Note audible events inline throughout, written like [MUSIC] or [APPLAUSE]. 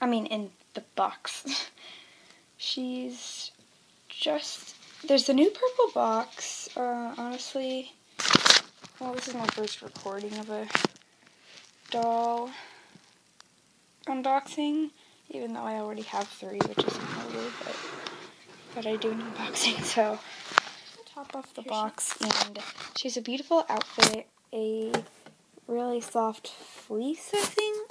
I mean, in the box. [LAUGHS] She's just, there's a new purple box, uh, honestly, well, this is my first recording of a doll unboxing, even though I already have three, which isn't really, but, but I do an unboxing, [LAUGHS] so. Top off the box, and she has a beautiful outfit, a really soft fleece, I think,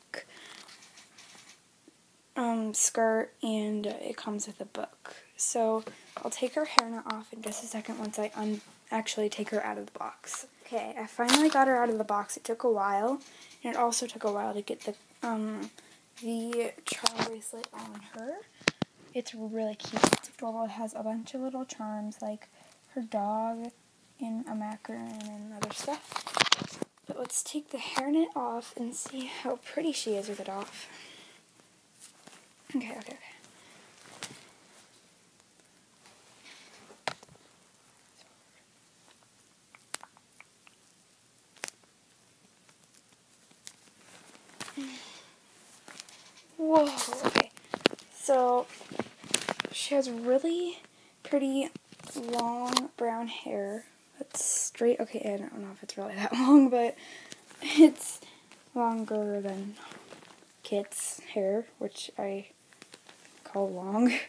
um, skirt, and it comes with a book. So I'll take her hairnet off in just a second once I un actually take her out of the box. Okay, I finally got her out of the box. It took a while, and it also took a while to get the um the charm bracelet on her. It's really cute. It's adorable. It has a bunch of little charms like her dog and a macaron and other stuff. But let's take the hairnet off and see how pretty she is with it off. Okay, okay, okay. Whoa, okay. So, she has really pretty long brown hair. That's straight, okay, I don't know if it's really [LAUGHS] that long, but it's longer than Kit's hair, which I call long. [LAUGHS]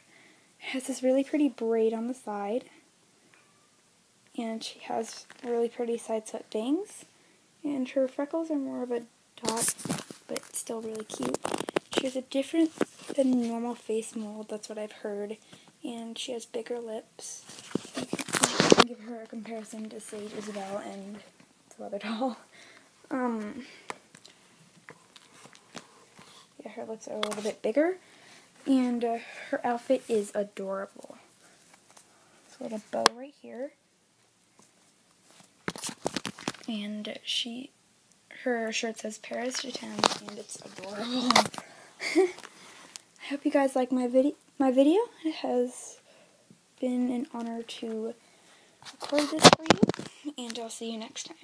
It has this really pretty braid on the side. And she has really pretty side swept bangs. And her freckles are more of a dot, but still really cute. She has a different than normal face mold, that's what I've heard. And she has bigger lips. I can give her a comparison to Saige Isabelle and the other doll. Um, yeah, her lips are a little bit bigger. And uh, her outfit is adorable. So a bow right here. And she, her shirt says Paris je t'aime, and it's adorable. [LAUGHS] I hope you guys like my video. My video. It has been an honor to record this for you, and I'll see you next time.